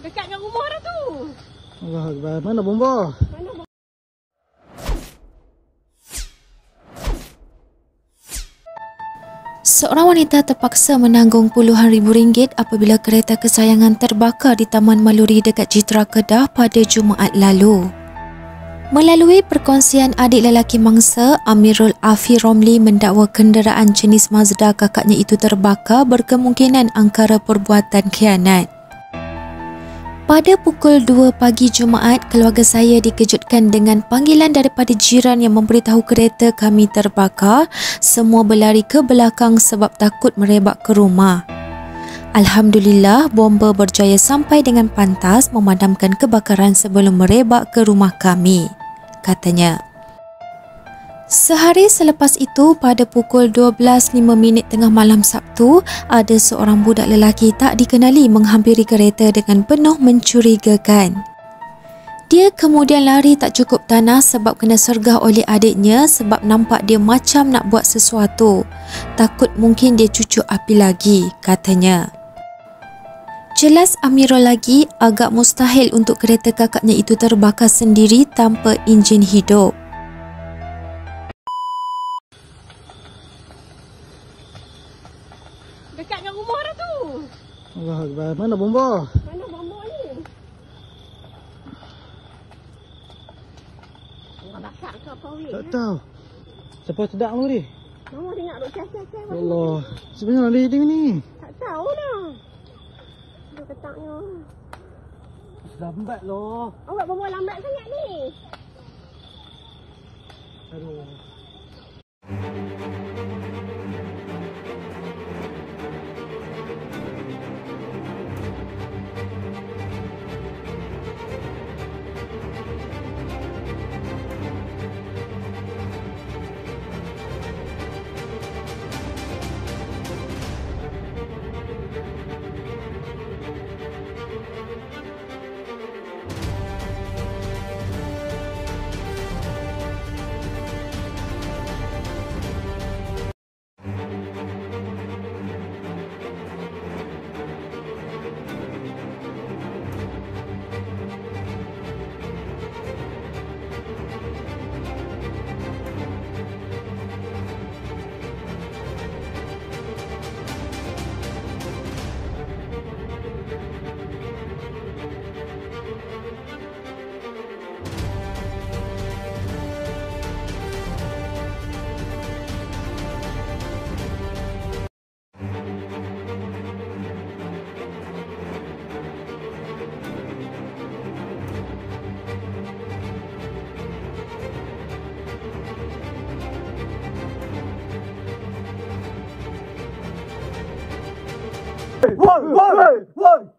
Dekat dengan rumah dah tu. Allah Akbar. Mana bomba? Mana Seorang wanita terpaksa menanggung puluhan ribu ringgit apabila kereta kesayangan terbakar di Taman Maluri dekat Citra Kedah pada Jumaat lalu. Melalui perkongsian adik lelaki mangsa, Amirul Afi Romli mendakwa kenderaan jenis Mazda kakaknya itu terbakar berkemungkinan angkara perbuatan khianat. Pada pukul 2 pagi Jumaat, keluarga saya dikejutkan dengan panggilan daripada jiran yang memberitahu kereta kami terbakar. Semua berlari ke belakang sebab takut merebak ke rumah. Alhamdulillah, bomba berjaya sampai dengan pantas memadamkan kebakaran sebelum merebak ke rumah kami, katanya. Sehari selepas itu, pada pukul 12.05 minit tengah malam Sabtu, ada seorang budak lelaki tak dikenali menghampiri kereta dengan penuh mencurigakan. Dia kemudian lari tak cukup tanah sebab kena sergah oleh adiknya sebab nampak dia macam nak buat sesuatu. Takut mungkin dia cucuk api lagi, katanya. Jelas Amirul lagi agak mustahil untuk kereta kakaknya itu terbakar sendiri tanpa enjin hidup. Dekat dengan rumah dah tu. Allah Akbar. Mana bomba? Mana bomba ni? Orang bakar ke apa weh? Tak tahu. Siapa sedap kamu ni? Mama dengar duk cas-cas-cas. Ya Allah. Sebenarnya ada dia ni. Tak tahu lah. Dia ketaknya. Lambat loh. Awak bawa lambat sangat ni. Aduh. One, one, one.